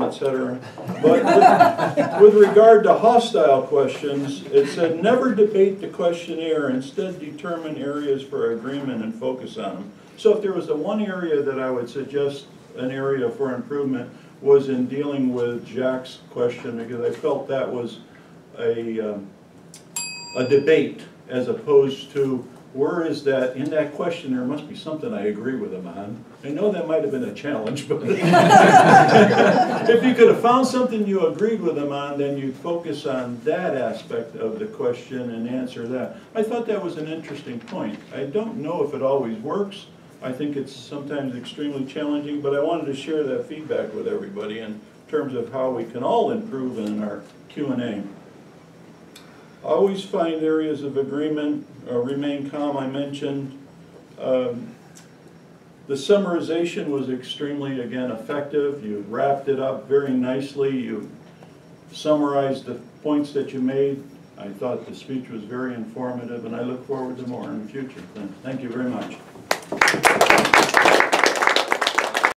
et cetera. But with, with regard to hostile questions, it said, never debate the questionnaire, instead determine areas for agreement and focus on them. So if there was the one area that I would suggest an area for improvement was in dealing with Jack's question, because I felt that was a, um, a debate as opposed to where is that, in that question, there must be something I agree with him on. I know that might have been a challenge, but if you could have found something you agreed with him on, then you'd focus on that aspect of the question and answer that. I thought that was an interesting point. I don't know if it always works. I think it's sometimes extremely challenging, but I wanted to share that feedback with everybody in terms of how we can all improve in our Q and A. Always find areas of agreement, uh, remain calm, I mentioned. Um, The summarization was extremely, again, effective. You wrapped it up very nicely. You summarized the points that you made. I thought the speech was very informative, and I look forward to more in the future. Thank you very much.